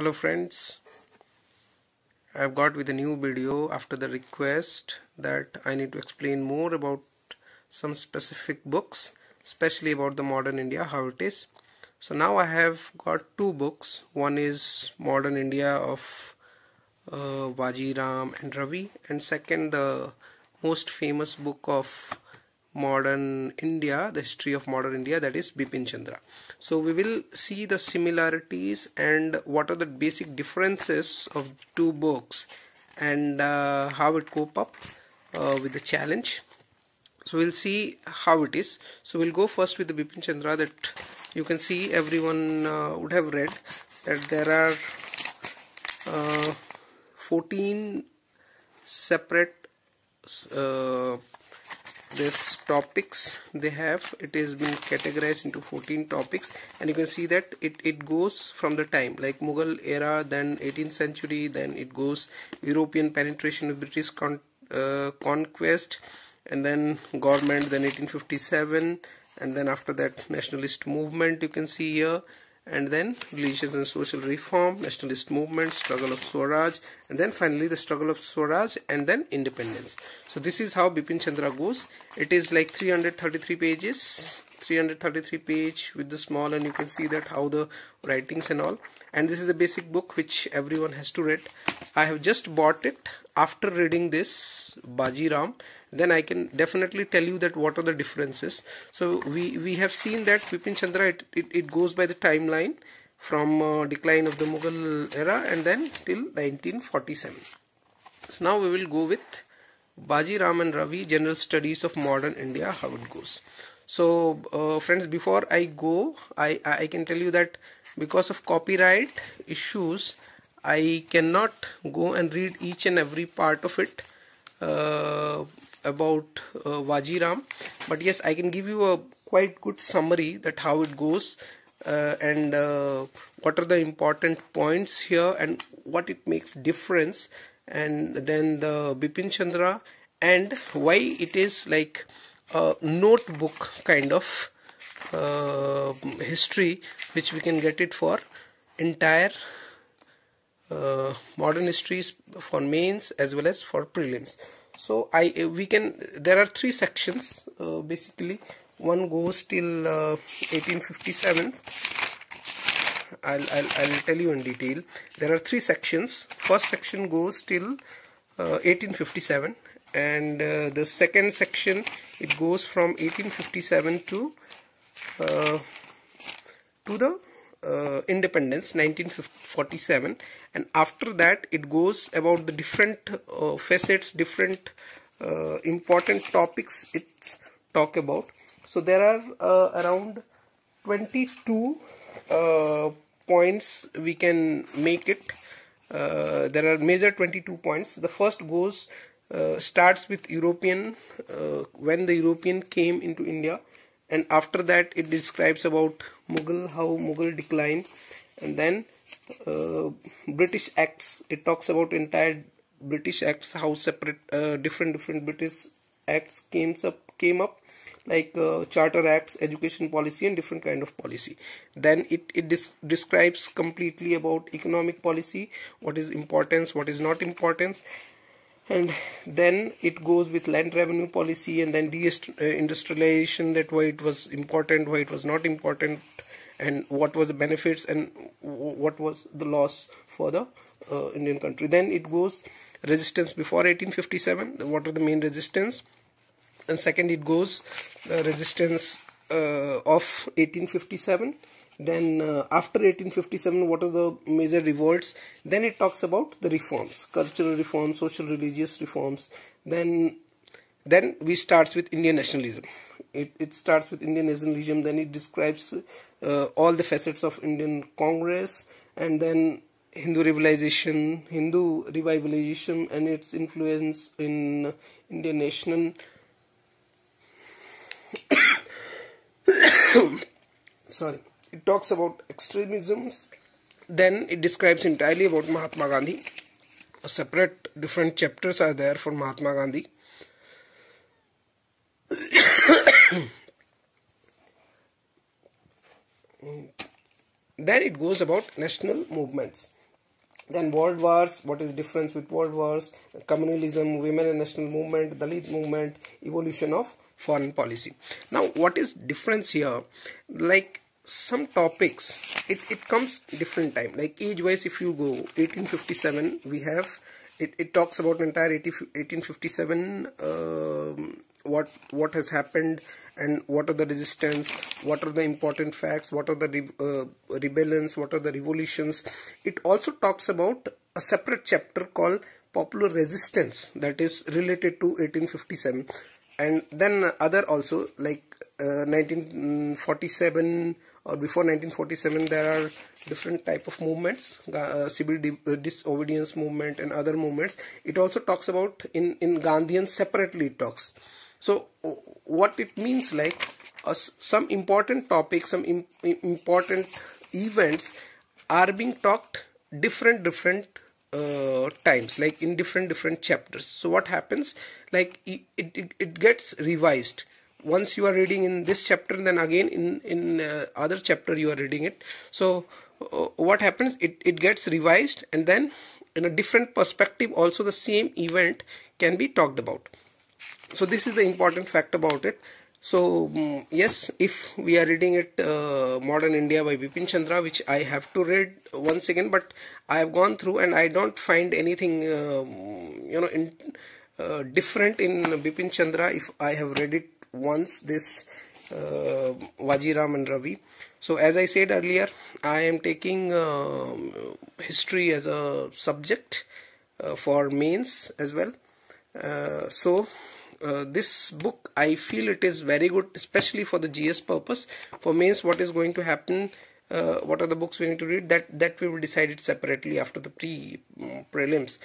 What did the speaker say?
hello friends. I've got with a new video after the request that I need to explain more about some specific books especially about the modern India how it is. So now I have got two books. One is modern India of uh, Ram and Ravi and second the most famous book of modern India, the history of modern India, that is Bipin Chandra. So we will see the similarities and what are the basic differences of two books and uh, how it cope up uh, with the challenge. So we'll see how it is. So we'll go first with the Bipin Chandra that you can see everyone uh, would have read that there are uh, 14 separate uh, this topics they have it has been categorized into 14 topics and you can see that it, it goes from the time like Mughal era then 18th century then it goes European penetration of British con uh, conquest and then government then 1857 and then after that nationalist movement you can see here and then religious and social reform, nationalist movement, struggle of Swaraj, and then finally the struggle of Swaraj and then independence. So this is how Bipin Chandra goes. It is like 333 pages, 333 page with the small and you can see that how the writings and all. And this is a basic book which everyone has to read. I have just bought it after reading this Vajiram then I can definitely tell you that what are the differences. So we, we have seen that Bipin Chandra, it, it, it goes by the timeline from uh, decline of the Mughal era and then till 1947. So now we will go with Vajiram and Ravi General Studies of Modern India, how it goes. So uh, friends, before I go, I, I can tell you that because of copyright issues, I cannot go and read each and every part of it. Uh, about uh, Vajiram but yes I can give you a quite good summary that how it goes uh, and uh, what are the important points here and what it makes difference and then the Bipin Chandra and why it is like a notebook kind of uh, history which we can get it for entire uh, modern histories for mains as well as for prelims. So I uh, we can there are three sections uh, basically. One goes till uh, 1857 I'll, I'll, I'll tell you in detail. There are three sections. First section goes till 1857 uh, and uh, the second section it goes from 1857 to uh, to the uh, independence 1947 and after that it goes about the different uh, facets different uh, important topics it talk about. So there are uh, around 22 uh, points we can make it. There are major 22 points. The first goes starts with European when the European came into India and after that it describes about Mughal how Mughal decline and then uh, British acts it talks about entire British acts how separate uh, different different British acts came up came up like uh, charter acts education policy and different kind of policy. Then it it describes completely about economic policy what is importance what is not importance and then it goes with land revenue policy and then deindustrialization that why it was important why it was not important and what was the benefits and what was the loss for the uh, Indian country. Then it goes resistance before 1857 what are the main resistance. And second it goes uh, resistance uh, of 1857 then uh, after 1857 what are the major revolts? Then it talks about the reforms cultural reforms social religious reforms. Then then we starts with indian nationalism. It, it starts with indian nationalism then it describes uh, all the facets of indian congress and then hindu revitalization hindu revivalism and its influence in indian nation. Sorry it talks about extremisms then it describes entirely about Mahatma Gandhi. A separate different chapters are there for Mahatma Gandhi. Then it goes about national movements. Then world wars what is the difference with world wars? Communalism women and national movement dalit movement evolution of foreign policy. Now what is difference here? Like some topics it, it comes different time. Like age wise if you go 1857 we have it, it talks about entire 80, 1857 um, what what has happened and what are the resistance what are the important facts what are the re, uh, rebellions what are the revolutions. It also talks about a separate chapter called popular resistance that is related to 1857 and then other also like uh, 1947 or before 1947 there are different type of movements uh, civil uh, disobedience movement and other movements. It also talks about in in gandhian separately talks. So what it means like uh, some important topics some Im important events are being talked different different uh, times like in different different chapters. So what happens? Like it, it, it gets revised once you are reading in this chapter and then again in in uh, other chapter you are reading it. So uh, what happens? It, it gets revised and then in a different perspective also the same event can be talked about. So this is the important fact about it. So um, yes if we are reading it uh, modern india by bipin chandra which i have to read once again but i have gone through and i don't find anything um, you know in, uh, different in bipin chandra if i have read it once this uh, Vajiram and Ravi. So as I said earlier, I am taking uh, history as a subject uh, for mains as well. Uh, so uh, this book I feel it is very good especially for the GS purpose for mains what is going to happen uh, what are the books we need to read that that we will decide it separately after the pre um, prelims